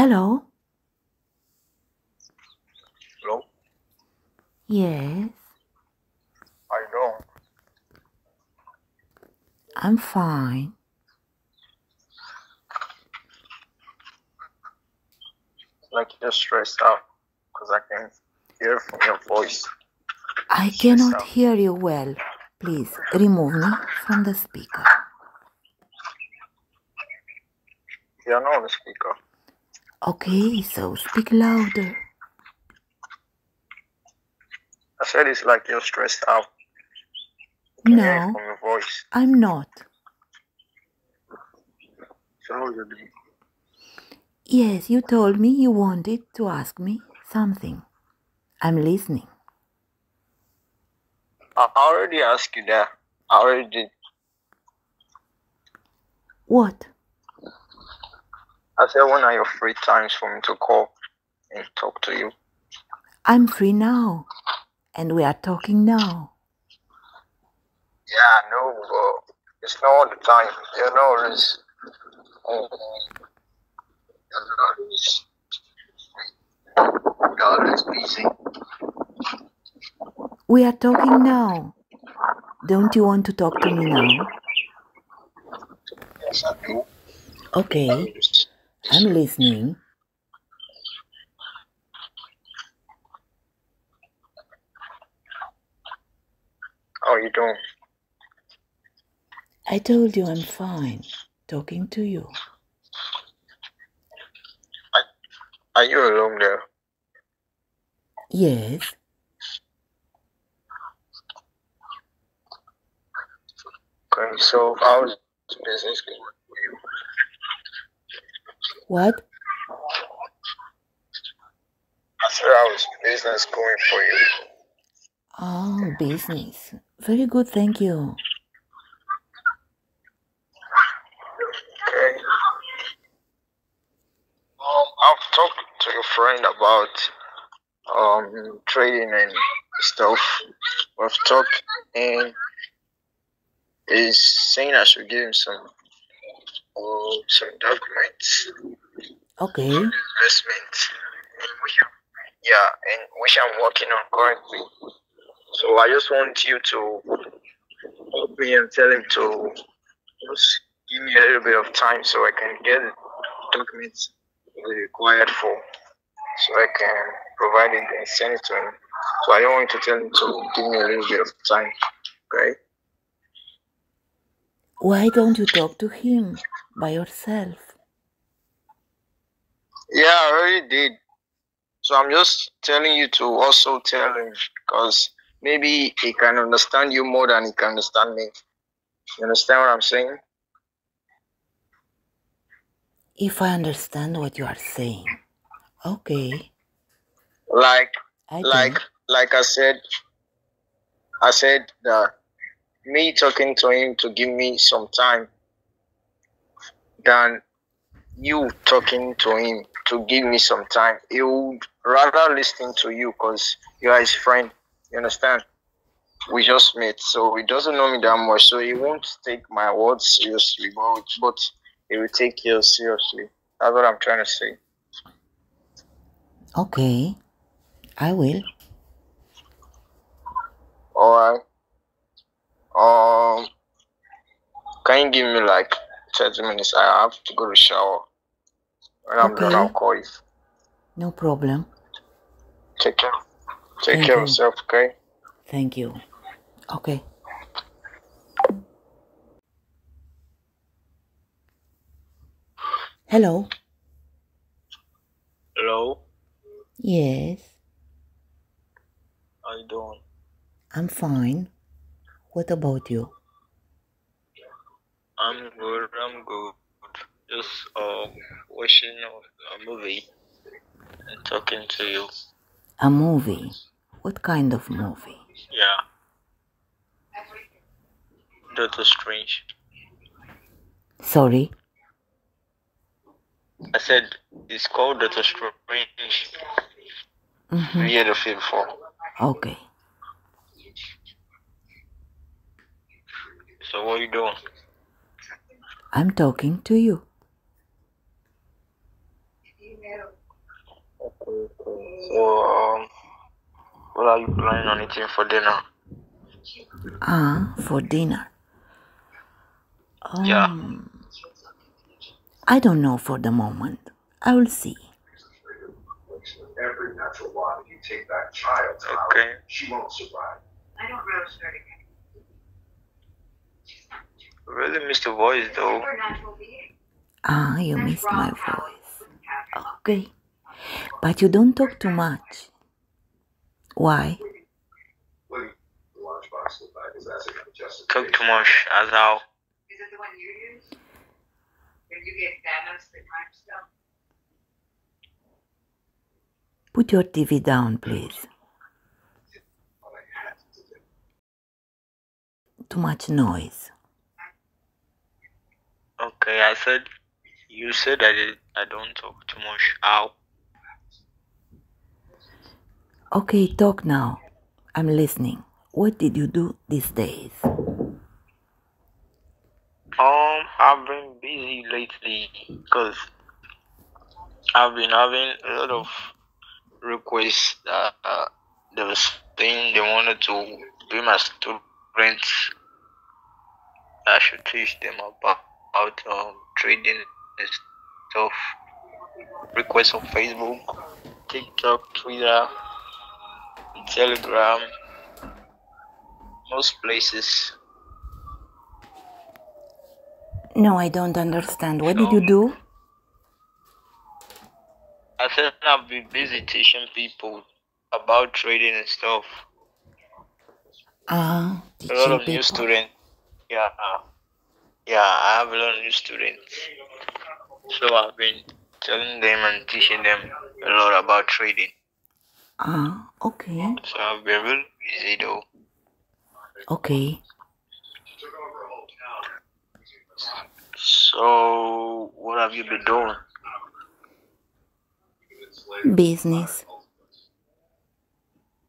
Hello? Hello? Yes, I doing? I'm fine. Like you're stressed out because I can hear from your voice. I cannot hear you well. Please remove me from the speaker. You're not on the speaker. Okay, so speak louder. I said it's like you're stressed out. Can No, from your voice. I'm not. So how you doing? Yes, you told me you wanted to ask me something. I'm listening. I I already asked you that. I already did. What? I said when are your free times for me to call and talk to you? I'm free now, and we are talking now. Yeah, I know, but it's not all the time. You're not always. Um, you're not always. You're always busy. We are talking now. Don't you want to talk to me now? Yes, I do. Okay, I'm listening. How are you doing? I told you I'm fine talking to you. Are you alone there? Yes, Okay, so how's business going for you? What? I said how's business going for you? Oh, business. Very good, thank you. Okay. Um, I've talked to your friend about um trading and stuff. We've talked and he's saying I should give him some some documents Okay, investment which I'm, yeah and which I'm working on currently. So I just want you to help me and tell him to just give me a little bit of time so I can get the documents required for so I can provide it and send it to him. So I don't want to tell him to give me a little bit of time. Okay? Why don't you talk to him by yourself? Yeah, I already did. So I'm just telling you to also tell him because maybe he can understand you more than he can understand me. You understand what I'm saying? If I understand what you are saying. Okay, Like I like do. like I said I said that me talking to him to give me some time than you talking to him to give me some time. He would rather listen to you because you are his friend. You understand? We just met, so he doesn't know me that much, so he won't take my words seriously, but, but he will take yours seriously. That's what I'm trying to say. Okay, I will. Alright. Um, can you give me like 30 minutes? I have to go to shower. When I'm done, I'll call you. no problem. Take care. Take Thank care of you. yourself, okay? Thank you. Okay. Hello. Hello. Yes, How you doing? I'm fine. What about you? I'm good. I'm good. Just um watching a, a movie and talking to you. A movie. What kind of movie? Yeah. Doctor Strange. Sorry. I said it's called Doctor Strange. Mm-hmm. You hear the film before? Okay. So what are you doing? I'm talking to you. So, um, what are you planning on eating for dinner? Ah, for dinner. Yeah. Um, I don't know for the moment. I will see. every natural law. You take that child out, Okay. she won't survive. I don't roast her again. Really miss the voice though. We're natural beings. Ah, you missed my voice. wouldn't have it. Okay. But you don't talk too much. Why? Look, the lunchbox look like is acid digestive. Cook too much as how. Is it the one you use? When you get Thanos the time stuff? Put your TV down, please. Too much noise. Okay, I said you said I did I don't talk too much. How? Okay, talk now. I'm listening. What did you do these days? Um, I've been busy lately because I've been having a lot of requests that uh, they were saying they wanted to be my students. I should teach them about, about um, trading and stuff. Requests on Facebook, TikTok, Twitter, Telegram, most places. No, I don't understand. What did you do? I said I've been busy teaching people about trading and stuff. Ah, A lot of new people. students. Yeah. Yeah, I have a lot of new students. So I've been telling them and teaching them a lot about trading. Ah, okay. So I've been really busy though. Okay. So what have you been doing? Business.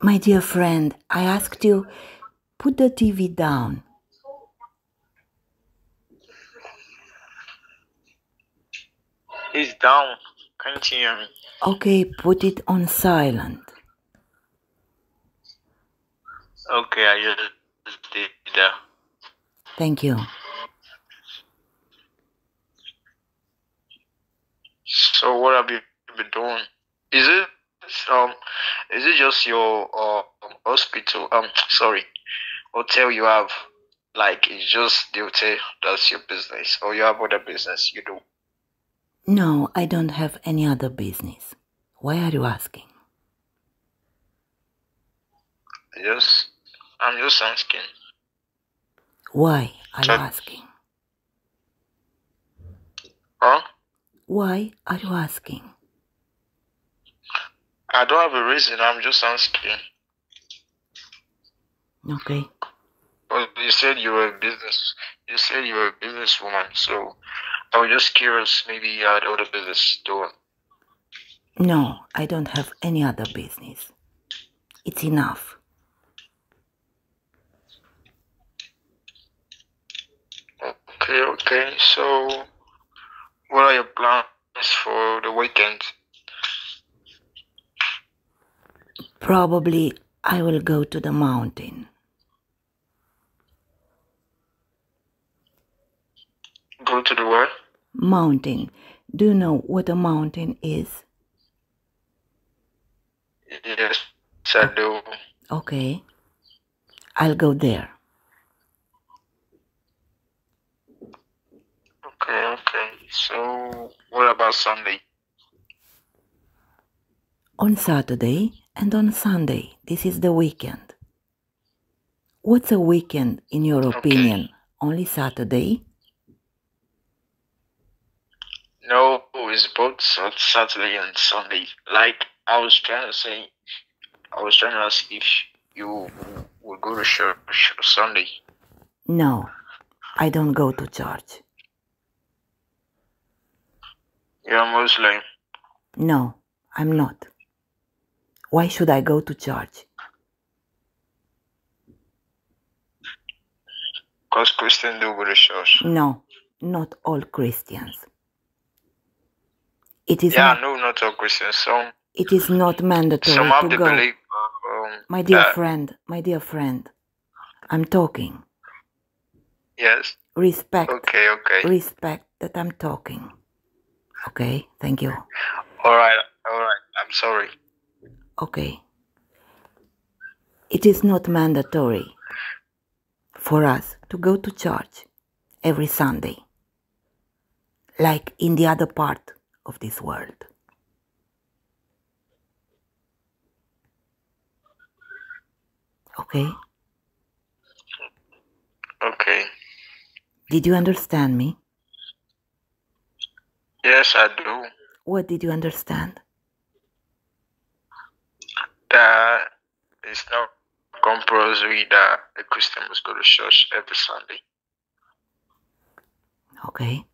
My dear friend, I asked you, put the TV down. He's down. Can't you hear me? Okay, put it on silent. Okay, I just did that. Thank you. So what have you been doing? Is it um is it just your uh, hospital um sorry hotel you have like it's just the hotel that's your business or you have other business you do? No, I don't have any other business. Why are you asking? Just I'm just asking. Why are you asking? Huh? Why are you asking? I don't have a reason, I'm just asking. Okay. Well, you said you were a business you said you were a businesswoman, so I was just curious maybe you had other business doing. No, I don't have any other business. It's enough. Okay, okay. So, what are your plans for the weekend? Probably I will go to the mountain. Go to the where? Mountain. Do you know what a mountain is? Yes, I do. Okay. I'll go there. Okay, okay. So, what about Sunday? On Saturday and on Sunday. This is the weekend. What's a weekend in your Okay. opinion? Only Saturday? No, it's both Sat- Saturday and Sunday. Like I was trying to say, I was trying to ask if you would go to church on Sunday. No, I don't go to church. You're Muslim. No, I'm not. Why should I go to church? Because Christians do go to church. No, not all Christians. It is Yeah, not, no, not all Christians. Some It is not mandatory some of to the go. believe um, My dear that friend, my dear friend, I'm talking. yes. Respect, Okay, okay. respect that I'm talking. Okay, thank you. All right, all right. I'm sorry. Okay. It is not mandatory for us to go to church every Sunday, like in the other part of this world. Okay? Okay. Did you understand me? Yes, I do. What did you understand? That it's not compulsory that a Christian must go to church every Sunday. Okay.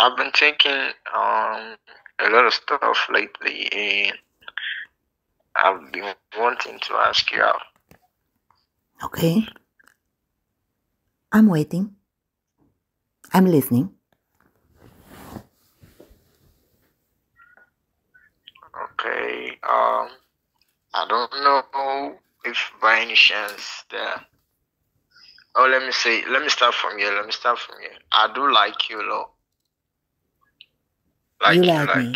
I've been thinking um a lot of stuff lately, and I've been wanting to ask you out. Okay. I'm waiting. I'm listening. Okay. Um, I don't know if by any chance that. Oh, let me see. Let me start from here. Let me start from here. I do like you a lot. Like You you, like me?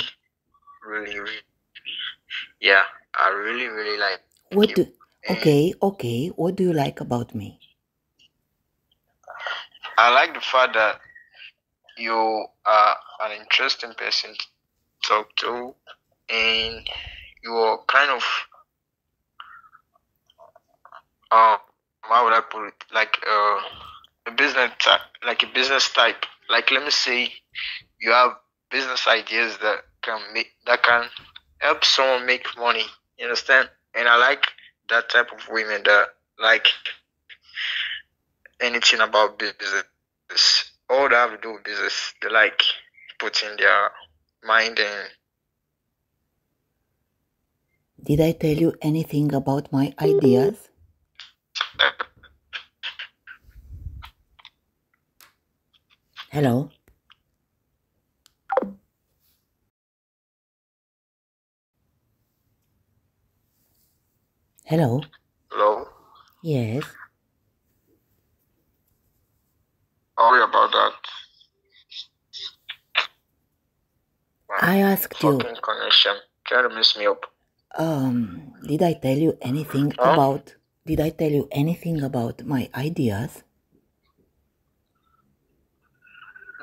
really, really. Yeah, I really, really like What you. do Okay, okay. What do you like about me? I like the fact that you are an interesting person to talk to, and you are kind of uh, how would I put it? Like uh, a business type, like a business type. Like let me say, you have business ideas that can make that can help someone make money. You understand? And I like that type of women that like anything about business. All they have to do with business, they like putting their mind in. Did I tell you anything about my ideas? Hello? Hello? Hello? Yes. Sorry about that. I asked you, Fucking connection. Trying to mess me up. um, did I tell you anything Huh? about, did I tell you anything about my ideas?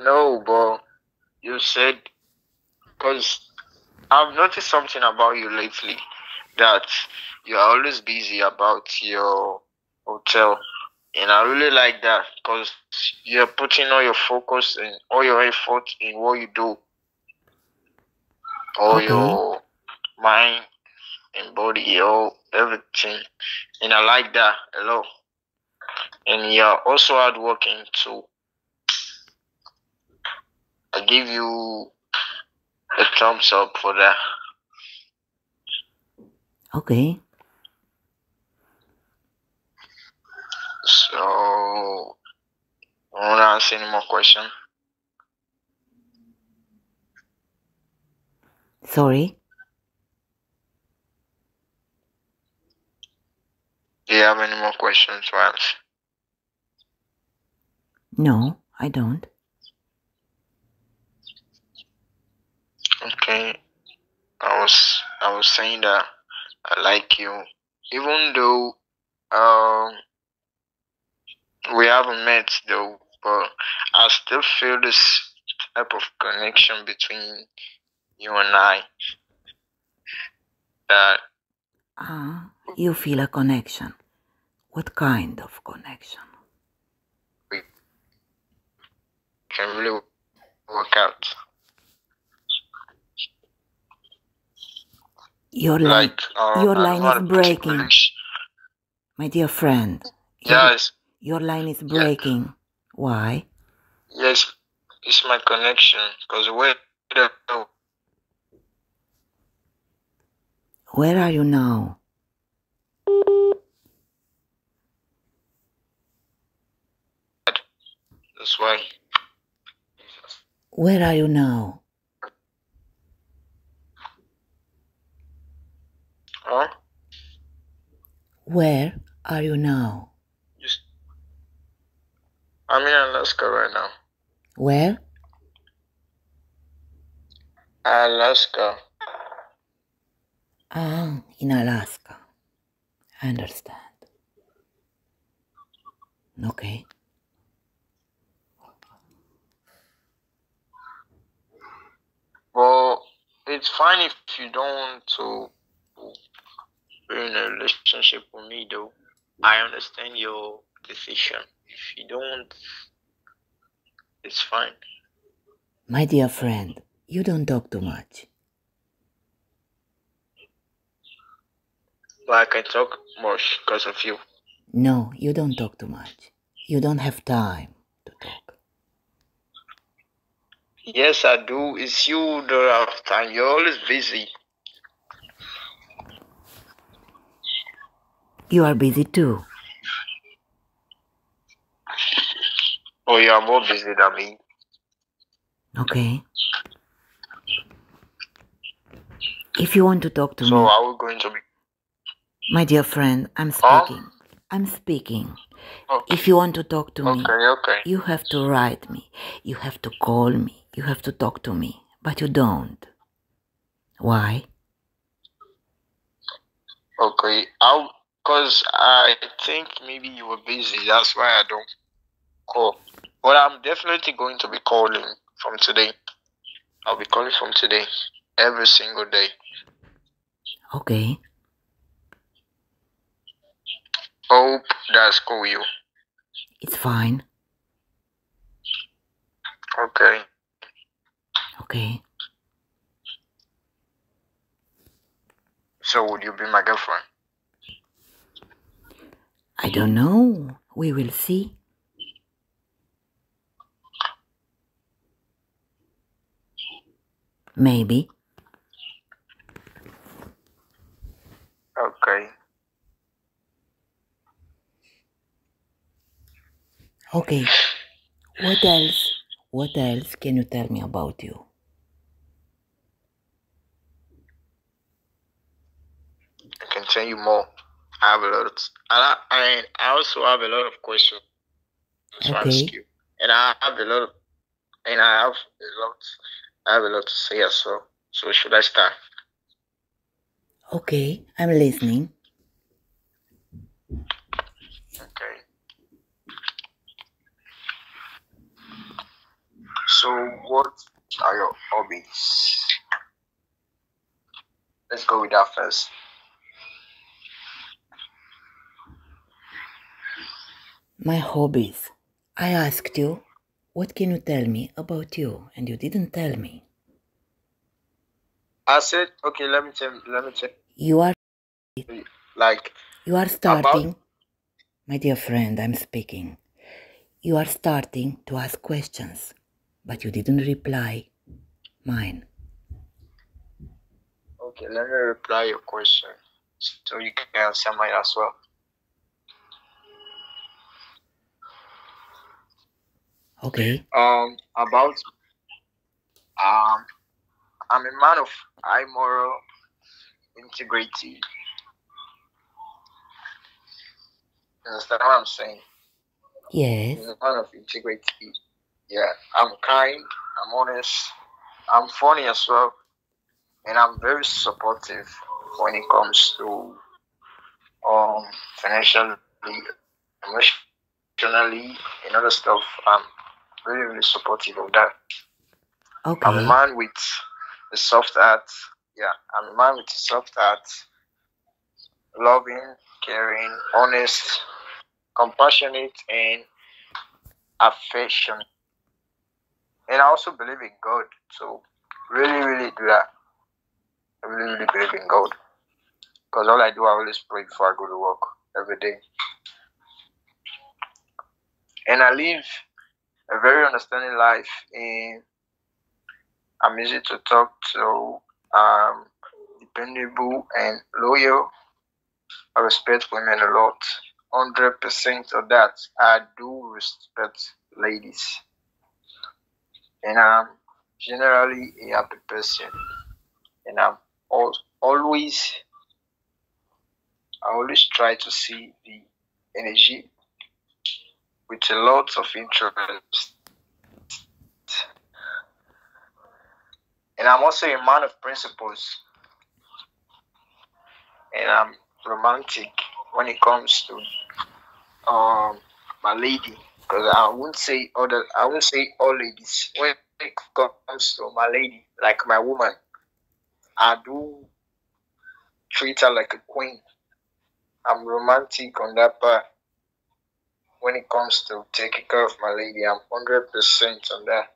No, but you said because I've noticed something about you lately that you're always busy about your hotel, and I really like that because you're putting all your focus and all your effort in what you do, all Okay. your mind and body, all everything, and I like that a lot. And you're also hardworking too. I give you a thumbs up for that. Okay. So, I want to answer any more question? Sorry? Do you have any more questions to ask? No, I don't. Okay. I was I was saying that I like you, even though um we haven't met though, but I still feel this type of connection between you and I. That Ah, you feel a connection. What kind of connection? We can really work out. Your line, Like uh, your line don't know how is to put it in breaking. English. my dear friend. Your, Yes, your line is breaking. Why? yes, it's my connection. Cause where Where are you now? That's why. Where are you now? Huh? Where are you now? Just. I'm in Alaska right now. Where? Alaska. Ah, in Alaska. I understand. Okay. Well, it's fine if you don't want to in a relationship with me, though. I understand your decision. If you don't, it's fine. My dear friend, you don't talk too much. But I can talk much because of you. No, you don't talk too much. You don't have time to talk. Yes, I do. It's you don't have time. You're always busy. You are busy too. Oh, you are more busy than me. Okay. If you want to talk to So me, are we going to be? my dear friend, I'm Huh? speaking. I'm speaking. If you want to talk to me, okay, okay. you have to write me. You have to call me. You have to talk to me. But you don't. Why? Okay, I'll, cause I think maybe you were busy. That's why I don't call. But I'm definitely going to be calling from today. I'll be calling from today, every single day. Okay. Hope that's cool you. It's fine. Okay. Okay. So would you be my girlfriend? I don't know. We will see. Maybe. Okay. Okay. What else? What else can you tell me about you? I can tell you more. I have a lot of, and I, I also have a lot of questions to Okay. ask you. And I have a lot of, and I have a lot, I have a lot to say as well. So should I start? Okay, I'm listening. Okay. So what are your hobbies? Let's go with that first. My hobbies. I asked you, what can you tell me about you? And you didn't tell me. I said, okay, let me tell, let me tell, You are like, you are starting my dear friend, I'm speaking. You are starting to ask questions, but you didn't reply mine. okay, let me reply your question so you can answer mine as well. Okay? Um, about um, I'm a man of high moral integrity. You understand what I'm saying? Yes. I'm a man of integrity. Yeah, I'm kind. I'm honest. I'm funny as well, and I'm very supportive when it comes to um financially, emotionally, and other stuff. I'm really, really supportive of that. Okay. I'm a man with a soft heart. Yeah, I'm a man with a soft heart. Loving, caring, honest, compassionate, and affectionate. And I also believe in God. So, really, really do that. I really, really believe in God. Because all I do, I always pray before I go to work every day. And I live a very understanding life and I'm easy to talk to, um, dependable and loyal. I respect women a lot. Hundred percent of that, I do respect ladies. And I'm generally a happy person. And I'm al- always, I always try to see the energy with a lot of interest. And I'm also a man of principles. And I'm romantic when it comes to um my lady. Because I won't say other I won't say all ladies. When it comes to my lady, like my woman, I do treat her like a queen. I'm romantic on that part. When it comes to taking care of my lady, I'm hundred percent on that.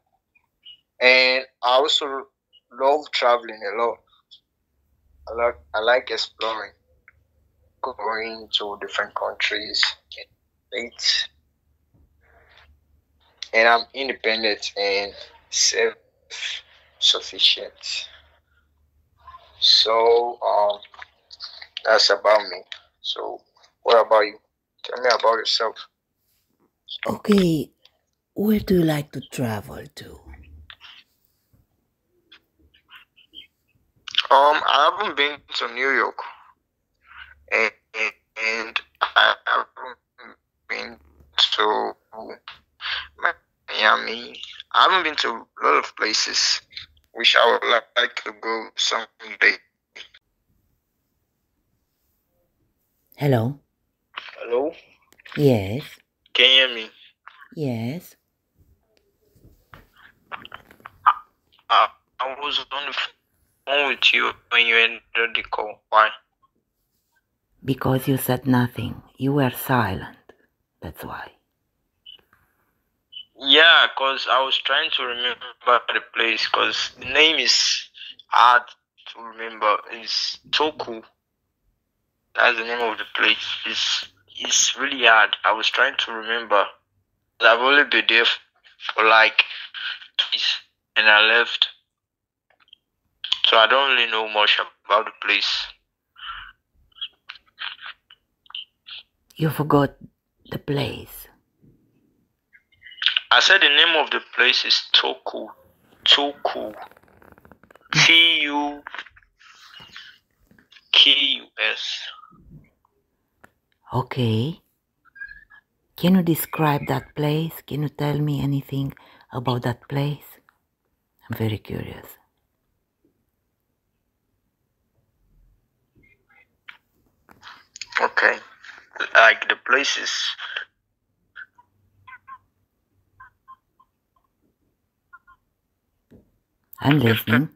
And I also love traveling a lot. I like I like exploring, going to different countries, states, and I'm independent and self sufficient. So um, that's about me. So what about you? Tell me about yourself. Okay, where do you like to travel to? Um, I haven't been to New York, and, and I haven't been to Miami. I haven't been to a lot of places, which I would like to go someday. Hello? Hello, Yes, can you hear me? yes. Uh, I was on the phone with you when you ended the call. Why? Because you said nothing. You were silent. That's why. Yeah, cause I was trying to remember the place, cause the name is hard to remember. It's Toku. That's the name of the place. It's it's really hard. I was trying to remember. I've only been there for like twice, and I left. So I don't really know much about the place. You forgot the place. I said the name of the place is Toku. Toku. T U K U S. Okay. Can you describe that place? Can you tell me anything about that place? I'm very curious. Okay. Like the places. I'm listening.